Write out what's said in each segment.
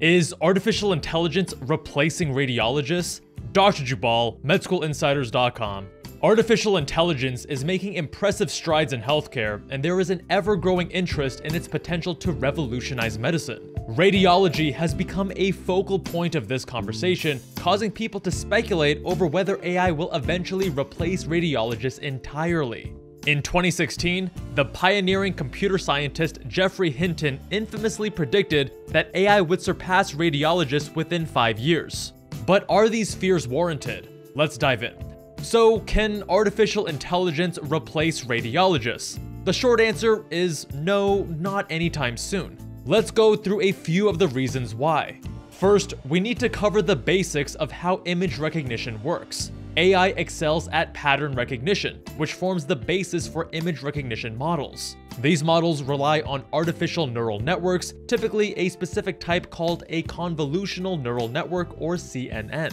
Is artificial intelligence replacing radiologists? Dr. Jubbal, MedSchoolInsiders.com. Artificial intelligence is making impressive strides in healthcare, and there is an ever growing interest in its potential to revolutionize medicine. Radiology has become a focal point of this conversation, causing people to speculate over whether AI will eventually replace radiologists entirely. In 2016, the pioneering computer scientist Geoffrey Hinton infamously predicted that AI would surpass radiologists within five years. But are these fears warranted? Let's dive in. So, can artificial intelligence replace radiologists? The short answer is no, not anytime soon. Let's go through a few of the reasons why. First, we need to cover the basics of how image recognition works. AI excels at pattern recognition, which forms the basis for image recognition models. These models rely on artificial neural networks, typically a specific type called a convolutional neural network or CNN.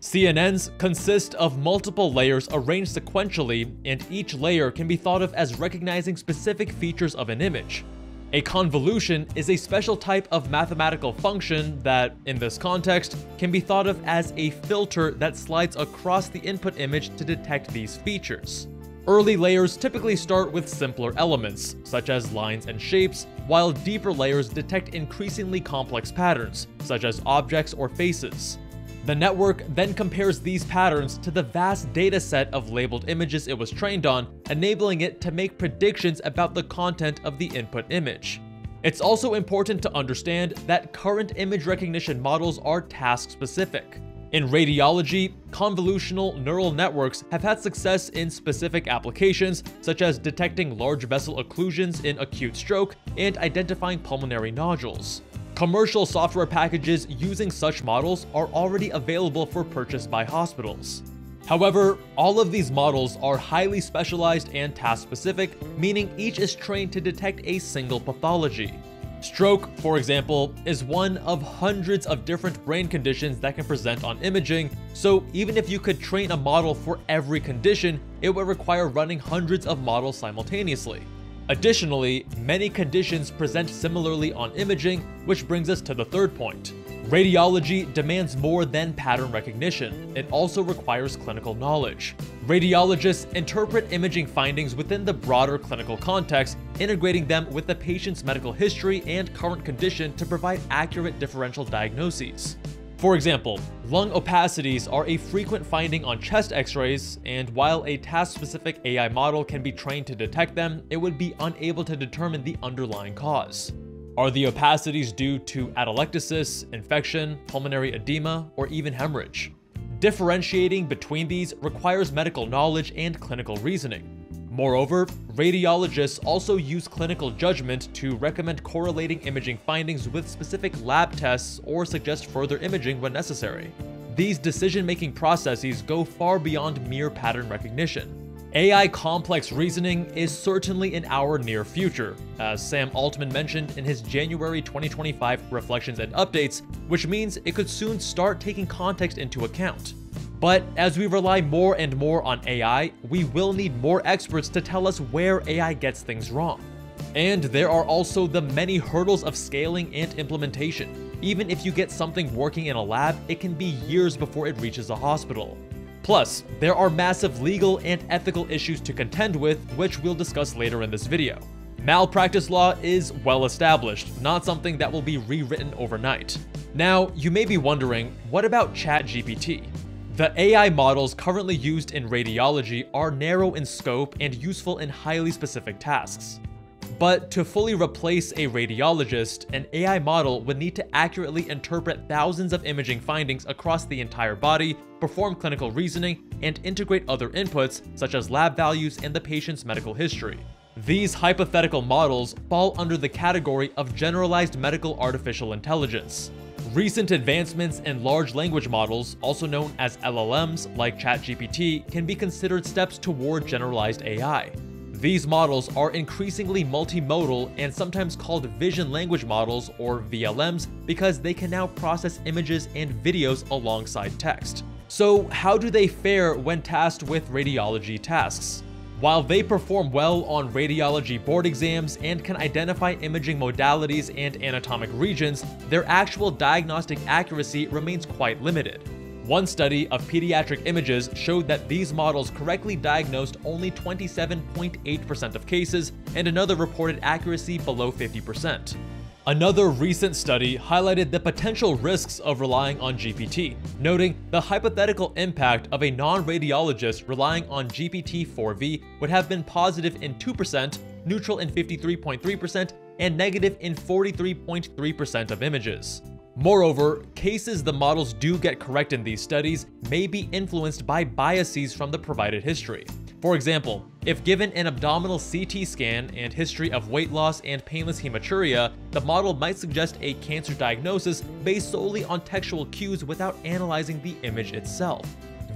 CNNs consist of multiple layers arranged sequentially, and each layer can be thought of as recognizing specific features of an image. A convolution is a special type of mathematical function that, in this context, can be thought of as a filter that slides across the input image to detect these features. Early layers typically start with simpler elements, such as lines and shapes, while deeper layers detect increasingly complex patterns, such as objects or faces. The network then compares these patterns to the vast dataset of labeled images it was trained on, enabling it to make predictions about the content of the input image. It's also important to understand that current image recognition models are task-specific. In radiology, convolutional neural networks have had success in specific applications, such as detecting large vessel occlusions in acute stroke and identifying pulmonary nodules. Commercial software packages using such models are already available for purchase by hospitals. However, all of these models are highly specialized and task-specific, meaning each is trained to detect a single pathology. Stroke, for example, is one of hundreds of different brain conditions that can present on imaging, so even if you could train a model for every condition, it would require running hundreds of models simultaneously. Additionally, many conditions present similarly on imaging, which brings us to the third point. Radiology demands more than pattern recognition. It also requires clinical knowledge. Radiologists interpret imaging findings within the broader clinical context, integrating them with the patient's medical history and current condition to provide accurate differential diagnoses. For example, lung opacities are a frequent finding on chest x-rays, and while a task-specific AI model can be trained to detect them, it would be unable to determine the underlying cause. Are the opacities due to atelectasis, infection, pulmonary edema, or even hemorrhage? Differentiating between these requires medical knowledge and clinical reasoning. Moreover, radiologists also use clinical judgment to recommend correlating imaging findings with specific lab tests or suggest further imaging when necessary. These decision-making processes go far beyond mere pattern recognition. AI complex reasoning is certainly in our near future, as Sam Altman mentioned in his January 2025 Reflections and Updates, which means it could soon start taking context into account. But as we rely more and more on AI, we will need more experts to tell us where AI gets things wrong. And there are also the many hurdles of scaling and implementation. Even if you get something working in a lab, it can be years before it reaches a hospital. Plus, there are massive legal and ethical issues to contend with, which we'll discuss later in this video. Malpractice law is well established, not something that will be rewritten overnight. Now, you may be wondering, what about ChatGPT? The AI models currently used in radiology are narrow in scope and useful in highly specific tasks. But to fully replace a radiologist, an AI model would need to accurately interpret thousands of imaging findings across the entire body, perform clinical reasoning, and integrate other inputs such as lab values and the patient's medical history. These hypothetical models fall under the category of generalized medical artificial intelligence. Recent advancements in large language models, also known as LLMs like ChatGPT, can be considered steps toward generalized AI. These models are increasingly multimodal and sometimes called vision language models or VLMs because they can now process images and videos alongside text. So how do they fare when tasked with radiology tasks? While they perform well on radiology board exams and can identify imaging modalities and anatomic regions, their actual diagnostic accuracy remains quite limited. One study of pediatric images showed that these models correctly diagnosed only 27.8% of cases, and another reported accuracy below 50%. Another recent study highlighted the potential risks of relying on GPT, noting the hypothetical impact of a non-radiologist relying on GPT-4v would have been positive in 2%, neutral in 53.3%, and negative in 43.3% of images. Moreover, cases the models do get correct in these studies may be influenced by biases from the provided history. For example, if given an abdominal CT scan and history of weight loss and painless hematuria, the model might suggest a cancer diagnosis based solely on textual cues without analyzing the image itself.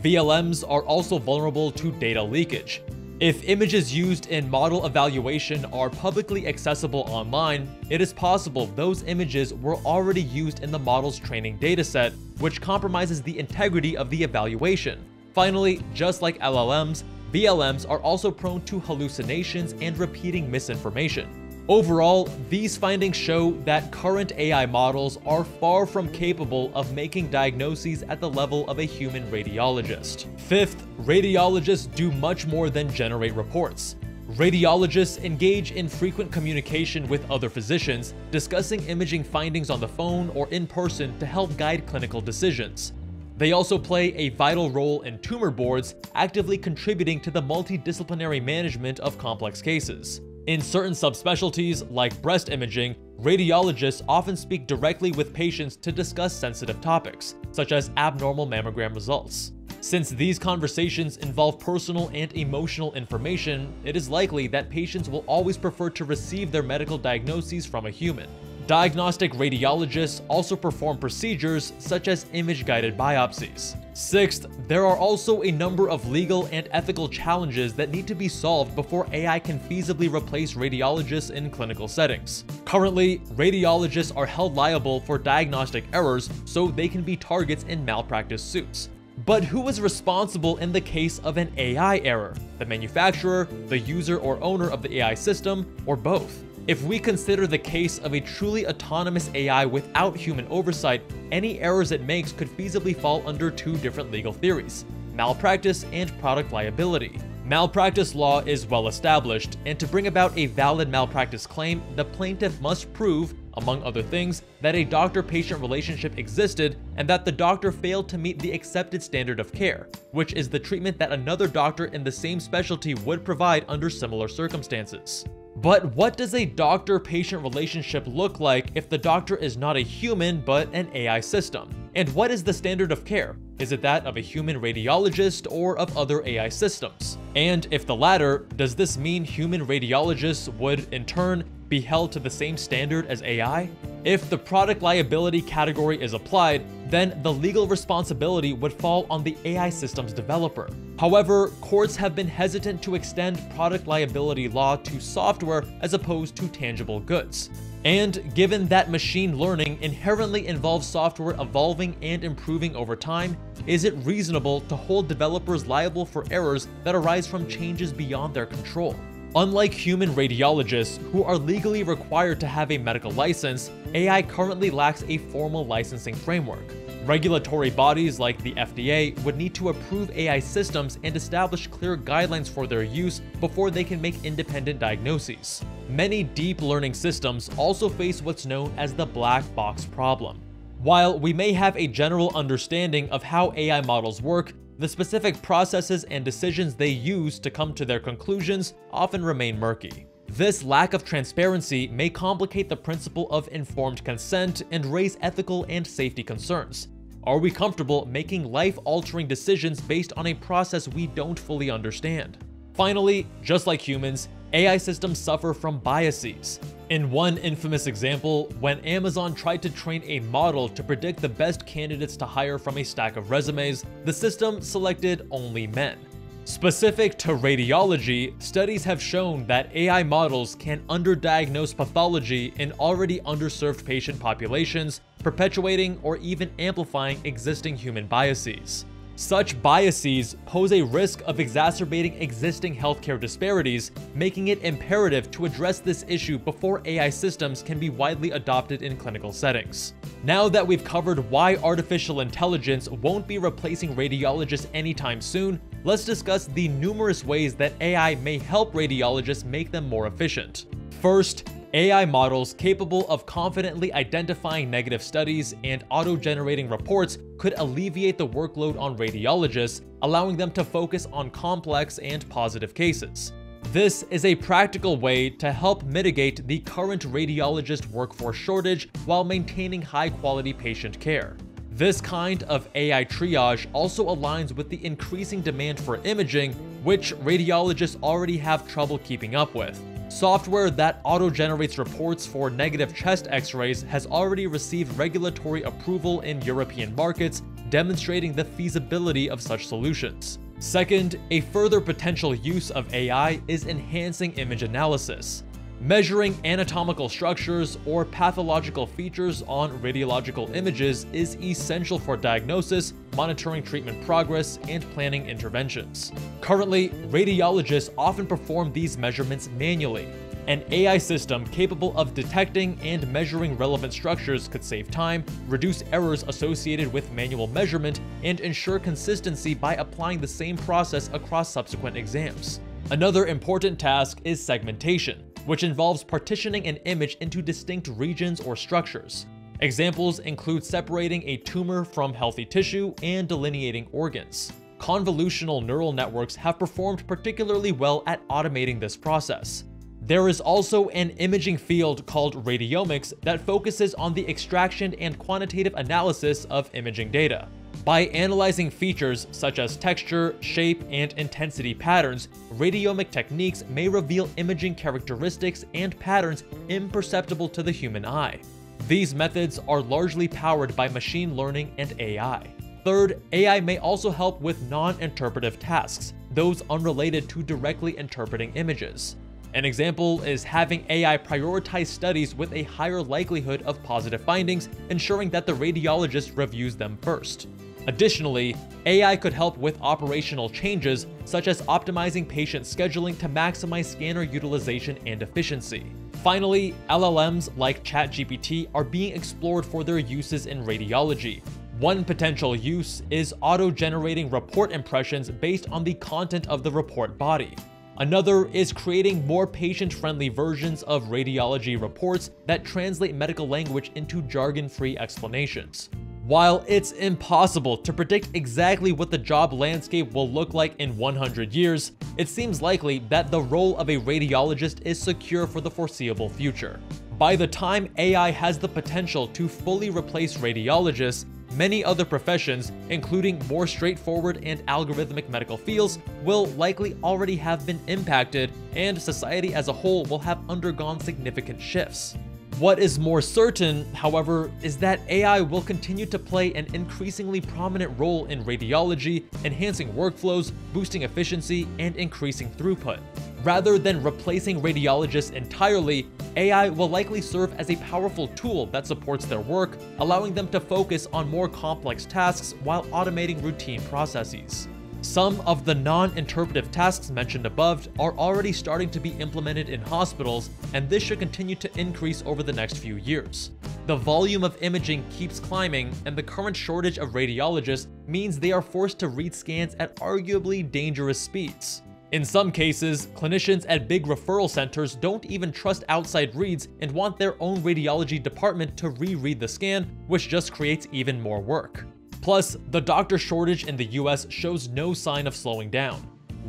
VLMs are also vulnerable to data leakage. If images used in model evaluation are publicly accessible online, it is possible those images were already used in the model's training dataset, which compromises the integrity of the evaluation. Finally, just like LLMs, VLMs are also prone to hallucinations and repeating misinformation. Overall, these findings show that current AI models are far from capable of making diagnoses at the level of a human radiologist. Fifth, radiologists do much more than generate reports. Radiologists engage in frequent communication with other physicians, discussing imaging findings on the phone or in person to help guide clinical decisions. They also play a vital role in tumor boards, actively contributing to the multidisciplinary management of complex cases. In certain subspecialties, like breast imaging, radiologists often speak directly with patients to discuss sensitive topics, such as abnormal mammogram results. Since these conversations involve personal and emotional information, it is likely that patients will always prefer to receive their medical diagnoses from a human. Diagnostic radiologists also perform procedures such as image-guided biopsies. Sixth, there are also a number of legal and ethical challenges that need to be solved before AI can feasibly replace radiologists in clinical settings. Currently, radiologists are held liable for diagnostic errors, so they can be targets in malpractice suits. But who is responsible in the case of an AI error? The manufacturer, the user or owner of the AI system, or both? If we consider the case of a truly autonomous AI without human oversight, any errors it makes could feasibly fall under two different legal theories malpractice and product liability. Malpractice law is well established, and to bring about a valid malpractice claim, the plaintiff must prove, among other things, that a doctor-patient relationship existed and that the doctor failed to meet the accepted standard of care, which is the treatment that another doctor in the same specialty would provide under similar circumstances. But what does a doctor-patient relationship look like if the doctor is not a human but an AI system? And what is the standard of care? Is it that of a human radiologist or of other AI systems? And if the latter, does this mean human radiologists would, in turn, be held to the same standard as AI? If the product liability category is applied, then the legal responsibility would fall on the AI system's developer. However, courts have been hesitant to extend product liability law to software as opposed to tangible goods. And given that machine learning inherently involves software evolving and improving over time, is it reasonable to hold developers liable for errors that arise from changes beyond their control? Unlike human radiologists, who are legally required to have a medical license, AI currently lacks a formal licensing framework. Regulatory bodies like the FDA would need to approve AI systems and establish clear guidelines for their use before they can make independent diagnoses. Many deep learning systems also face what's known as the black box problem. While we may have a general understanding of how AI models work, the specific processes and decisions they use to come to their conclusions often remain murky. This lack of transparency may complicate the principle of informed consent and raise ethical and safety concerns. Are we comfortable making life-altering decisions based on a process we don't fully understand? Finally, just like humans, AI systems suffer from biases. In one infamous example, when Amazon tried to train a model to predict the best candidates to hire from a stack of resumes, the system selected only men. Specific to radiology, studies have shown that AI models can underdiagnose pathology in already underserved patient populations, perpetuating or even amplifying existing human biases. Such biases pose a risk of exacerbating existing healthcare disparities, making it imperative to address this issue before AI systems can be widely adopted in clinical settings. Now that we've covered why artificial intelligence won't be replacing radiologists anytime soon, let's discuss the numerous ways that AI may help radiologists make them more efficient. First, AI models capable of confidently identifying negative studies and auto-generating reports could alleviate the workload on radiologists, allowing them to focus on complex and positive cases. This is a practical way to help mitigate the current radiologist workforce shortage while maintaining high-quality patient care. This kind of AI triage also aligns with the increasing demand for imaging, which radiologists already have trouble keeping up with. Software that auto-generates reports for negative chest x-rays has already received regulatory approval in European markets, demonstrating the feasibility of such solutions. Second, a further potential use of AI is enhancing image analysis. Measuring anatomical structures or pathological features on radiological images is essential for diagnosis, monitoring treatment progress, and planning interventions. Currently, radiologists often perform these measurements manually. An AI system capable of detecting and measuring relevant structures could save time, reduce errors associated with manual measurement, and ensure consistency by applying the same process across subsequent exams. Another important task is segmentation which involves partitioning an image into distinct regions or structures. Examples include separating a tumor from healthy tissue and delineating organs. Convolutional neural networks have performed particularly well at automating this process. There is also an imaging field called radiomics that focuses on the extraction and quantitative analysis of imaging data. By analyzing features such as texture, shape, and intensity patterns, radiomic techniques may reveal imaging characteristics and patterns imperceptible to the human eye. These methods are largely powered by machine learning and AI. Third, AI may also help with non-interpretive tasks, those unrelated to directly interpreting images. An example is having AI prioritize studies with a higher likelihood of positive findings, ensuring that the radiologist reviews them first. Additionally, AI could help with operational changes, such as optimizing patient scheduling to maximize scanner utilization and efficiency. Finally, LLMs like ChatGPT are being explored for their uses in radiology. One potential use is auto-generating report impressions based on the content of the report body. Another is creating more patient-friendly versions of radiology reports that translate medical language into jargon-free explanations. While it's impossible to predict exactly what the job landscape will look like in 100 years, it seems likely that the role of a radiologist is secure for the foreseeable future. By the time AI has the potential to fully replace radiologists, many other professions, including more straightforward and algorithmic medical fields, will likely already have been impacted, and society as a whole will have undergone significant shifts. What is more certain, however, is that AI will continue to play an increasingly prominent role in radiology, enhancing workflows, boosting efficiency, and increasing throughput. Rather than replacing radiologists entirely, AI will likely serve as a powerful tool that supports their work, allowing them to focus on more complex tasks while automating routine processes. Some of the non-interpretive tasks mentioned above are already starting to be implemented in hospitals, and this should continue to increase over the next few years. The volume of imaging keeps climbing, and the current shortage of radiologists means they are forced to read scans at arguably dangerous speeds. In some cases, clinicians at big referral centers don't even trust outside reads and want their own radiology department to reread the scan, which just creates even more work. Plus, the doctor shortage in the US shows no sign of slowing down.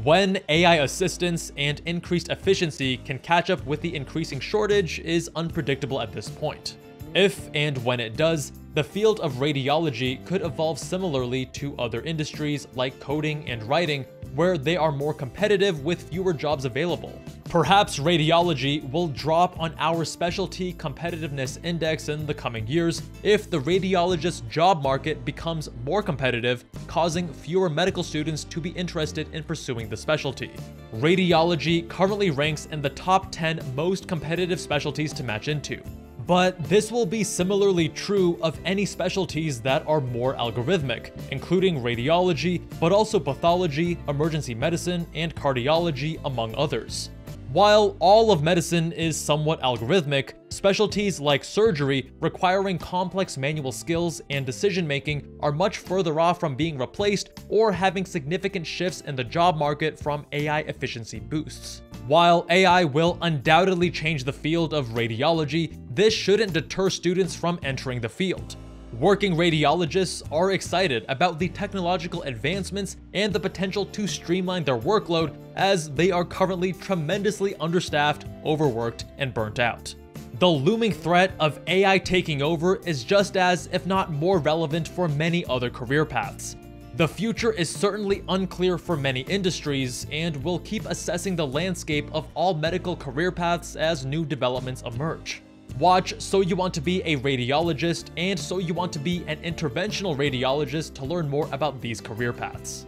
When AI assistance and increased efficiency can catch up with the increasing shortage is unpredictable at this point. If and when it does, the field of radiology could evolve similarly to other industries like coding and writing, where they are more competitive with fewer jobs available. Perhaps radiology will drop on our specialty competitiveness index in the coming years if the radiologist job market becomes more competitive, causing fewer medical students to be interested in pursuing the specialty. Radiology currently ranks in the top 10 most competitive specialties to match into. But this will be similarly true of any specialties that are more algorithmic, including radiology, but also pathology, emergency medicine, and cardiology, among others. While all of medicine is somewhat algorithmic, specialties like surgery requiring complex manual skills and decision making are much further off from being replaced or having significant shifts in the job market from AI efficiency boosts. While AI will undoubtedly change the field of radiology, this shouldn't deter students from entering the field. Working radiologists are excited about the technological advancements and the potential to streamline their workload as they are currently tremendously understaffed, overworked, and burnt out. The looming threat of AI taking over is just as, if not more relevant for many other career paths. The future is certainly unclear for many industries, and we'll keep assessing the landscape of all medical career paths as new developments emerge. Watch So You Want to Be a Radiologist and So You Want to Be an Interventional Radiologist to learn more about these career paths.